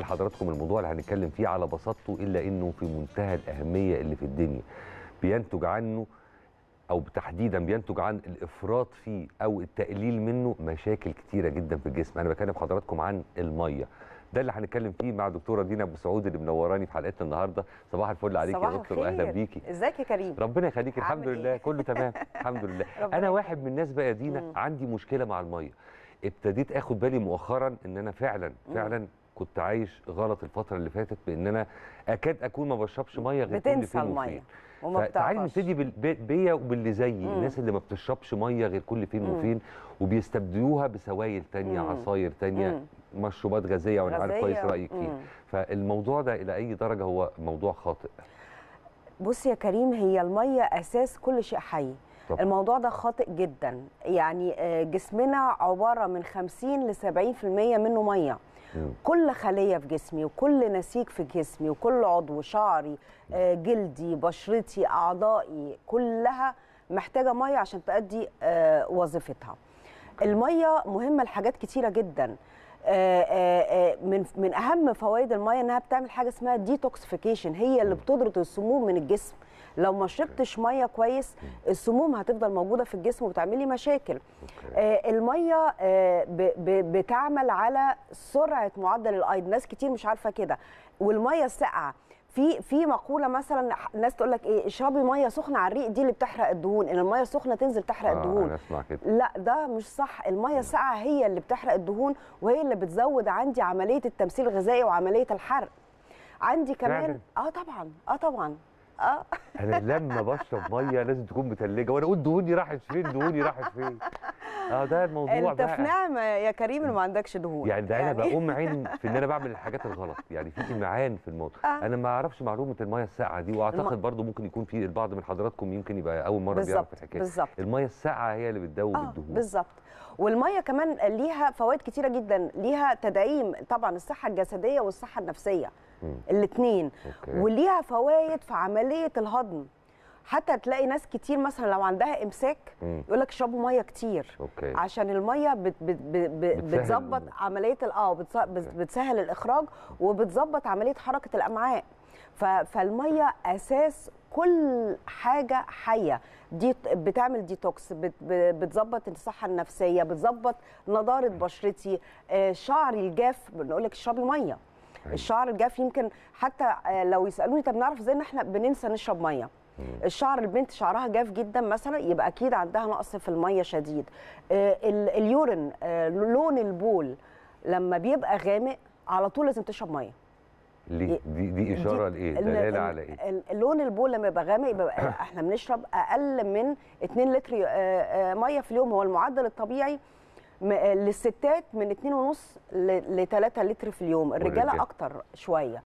لحضراتكم الموضوع اللي هنتكلم فيه على بساطته إلا إنه في منتهى الأهمية اللي في الدنيا بينتج عنه أو تحديدا بينتج عن الإفراط فيه أو التقليل منه مشاكل كتيرة جدا في الجسم أنا بكلم حضراتكم عن المية ده اللي هنتكلم فيه مع دكتورة دينا أبو سعود اللي منوراني في حلقتنا النهارده صباح الفل عليك يا دكتور واهلا. بيكي إزيك يا كريم ربنا يخليك الحمد لله إيه؟ كله تمام الحمد لله أنا. واحد من الناس بقى يا دينا. عندي مشكلة مع المية ابتديت آخد بالي مؤخرا إن أنا فعلا. فعلا كنت عايش غلط الفترة اللي فاتت بان أنا أكاد أكون ما بشربش مية غير كل فين وفين وما بتعطش نبتدي بيا وباللي زيي. الناس اللي ما بتشربش مية غير كل فين مم. وفين وبيستبدلوها بسوائل تانية مم. عصاير تانية مم. مشروبات غازية وأنا عارف. كويس رأيك فيه. فالموضوع ده إلى أي درجة هو موضوع خاطئ بص يا كريم هي المية أساس كل شيء حي طب. الموضوع ده خاطئ جدا يعني آه، جسمنا عبارة من 50 ل 70% منه مية مم. كل خلية في جسمي وكل نسيج في جسمي وكل عضو شعري آه، جلدي بشرتي أعضائي كلها محتاجة مية عشان تؤدي آه، وظيفتها المية مهمة لحاجات كتيرة جدا من من أهم فوائد الميه إنها بتعمل حاجة اسمها ديتوكسيفيكيشن هي اللي بتطرد السموم من الجسم. لو ما شربتش ميه كويس السموم هتفضل موجودة في الجسم وبتعملي مشاكل. آه، الميه آه، ب- ب- بتعمل على سرعة معدل الأيض. ناس كتير مش عارفة كده. والميه الساقعه في في مقولة مثلا ناس تقول لك إيه اشربي مية سخنة على الريق دي اللي بتحرق الدهون. إن المية السخنة تنزل تحرق آه، الدهون. أنا أسمع كده. لا ده مش صح. المية الساقعه هي اللي بتحرق الدهون وهي اللي بتزود عندي عملية التمثيل الغذائي وعملية الحرق. عندي كمان؟ آه طبعا. آه طبعا. آه. أنا لما بشرب مية لازم تكون متلجة وأنا أقول دهوني راحت فين؟ دهوني راحت فين؟ آه ده الموضوع انت في نعمة يا كريم اللي ما عندكش دهون. يعني ده أنا بقوم عين في ان أنا بعمل الحاجات الغلط يعني في امعان في الموضوع. آه. أنا ما أعرفش معلومة المية الساقعة دي واعتقد برضو ممكن يكون في البعض من حضراتكم يمكن يبقى أول مرة بيعرف الحكاية. بالظبط. المية الساقعة هي اللي بتدوب آه الدهون. بالظبط. والمية كمان ليها فوائد كتيرة جدا. ليها تدعيم طبعا الصحة الجسدية والصحة النفسية. الاثنين وليها فوائد في عملية الهضم. حتى تلاقي ناس كتير مثلا لو عندها إمساك. يقول لك اشربوا مية كتير. okay. عشان المية بت بت بت بتظبط عملية آه بتسهل الإخراج وبتظبط عملية حركة الأمعاء. فالمية أساس كل حاجة حية. دي بتعمل ديتوكس بتظبط الصحة النفسية بتظبط نضارة بشرتي آه، شعري الجاف. بنقول لك اشربي مية. الشعر الجاف يمكن حتى آه، لو يسألوني طب نعرف إزاي إن إحنا بننسى نشرب مية. الشعر البنت شعرها جاف جدا مثلا يبقى أكيد عندها نقص في المية شديد. آه، ال- ال urine آه، لون البول لما بيبقى غامق على طول لازم تشرب مية. ليه؟ دي دي إشارة لإيه؟ ال- دلالة ال- على إيه؟ لون البول لما يبقى غامق يبقى إحنا بنشرب أقل من 2 لتر آه، مية في اليوم. هو المعدل الطبيعي للستات من 2.5 ل 3 لتر في اليوم. الرجالة؟ أكتر شوية.